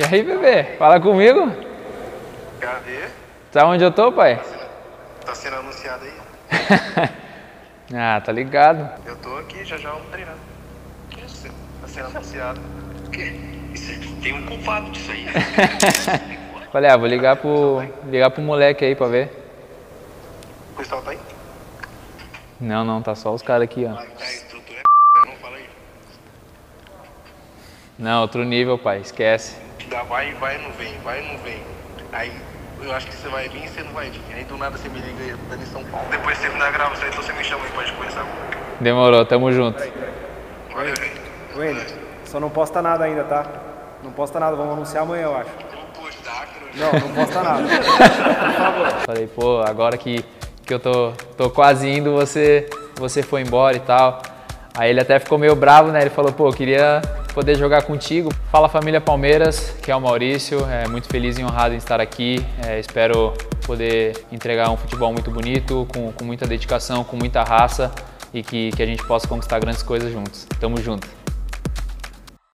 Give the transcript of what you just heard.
E aí, bebê? Fala comigo? Cadê? Tá onde eu tô, pai? Tá sendo anunciado aí? ah, tá ligado. Eu tô aqui, já já vamos treinar. Que isso? Tá sendo anunciado. O quê? Isso, tem um culpado disso aí. Falei, ah, vou ligar pro, ligar pro moleque aí pra ver. O Cristal tá aí? Não, não, tá só os caras aqui, ó. Estrutura é. Não, outro nível, pai, esquece. Dá vai, vai, não vem, vai, não vem. Aí eu acho que você vai vir e você não vai vir. Aí do nada você me liga aí, tá em São Paulo. Depois você terminar a gravação, então você me chama aí pra gente conversar. Demorou, tamo junto. Valeu, gente. Wayne, só não posta nada ainda, tá? Não posta nada, vamos anunciar amanhã, eu acho. Vou postar que no Não, não posta nada. Falei, pô, agora que, que eu tô, tô quase indo, você, você foi embora e tal. Aí ele até ficou meio bravo, né? Ele falou, pô, queria poder jogar contigo. Fala família Palmeiras, que é o Maurício, é muito feliz e honrado em estar aqui. É, espero poder entregar um futebol muito bonito, com, com muita dedicação, com muita raça e que, que a gente possa conquistar grandes coisas juntos. Tamo junto.